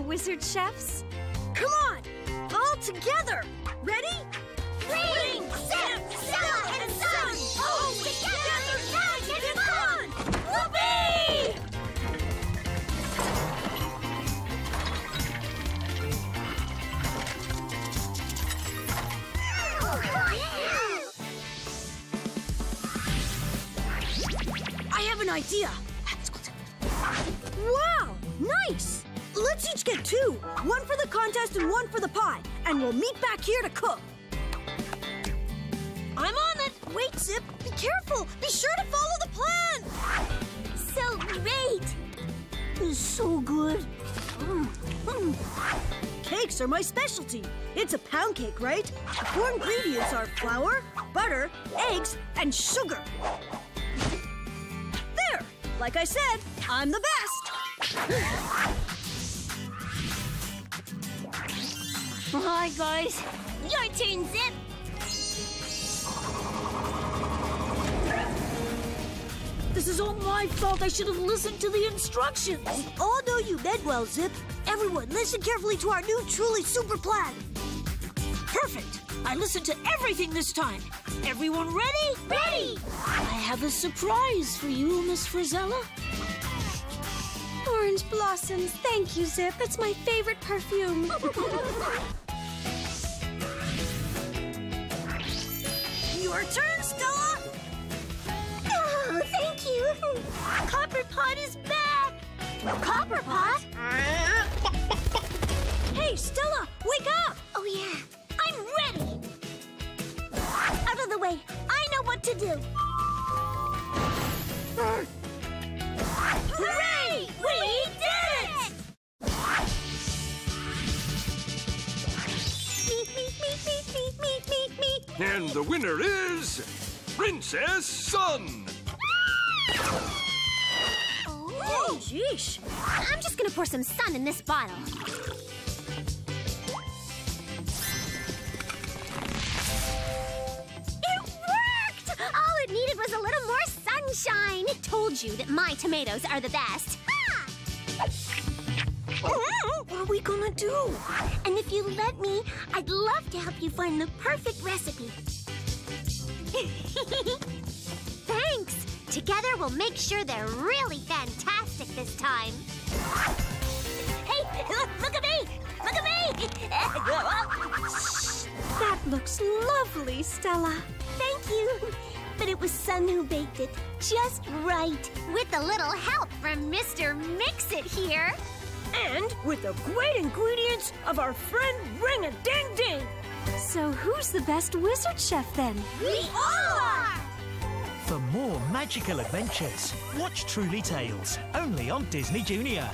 wizard chefs. Come on! All together! Ready? Ring, Zip, Stella, and Sun! All together, magic and fun! Whoopee! I have an idea. Wow! Nice! Let's each get two. One for the contest and one for the pie. And we'll meet back here to cook. I'm on it! Wait, Zip! Be careful! Be sure to follow the plan! So great! It's so good. Mm, mm. Cakes are my specialty. It's a pound cake, right? The core ingredients are flour, butter, eggs, and sugar. There! Like I said, I'm the best! Hi, guys. Your turn, Zip. This is all my fault. I should have listened to the instructions. We all know you meant well, Zip. Everyone, listen carefully to our new truly super plan. Perfect. I listened to everything this time. Everyone ready? Ready! I have a surprise for you, Miss Frizella. Orange blossoms. Thank you, Zip. That's my favorite perfume. Your turn, Stella. Oh, thank you. Copper Pot is back. Copper Pot? Hey, Stella, wake up! Oh, yeah. I'm ready. Out of the way. I know what to do. And the winner is Princess Sun. Oh, jeesh. I'm just gonna pour some sun in this bottle. It worked! All it needed was a little more sunshine. Told you that my tomatoes are the best. What are we gonna do? And if you let me, I'd love to help you find the perfect recipe. Thanks! Together we'll make sure they're really fantastic this time. Hey, look, look at me! Look at me! that looks lovely, Stella. Thank you. But it was Sun who baked it just right. With a little help from Mr. Mix-It here. And with the great ingredients of our friend Ring a Ding Ding. So who's the best wizard chef then? We all are! For more magical adventures, watch Trulli Tales, only on Disney Junior.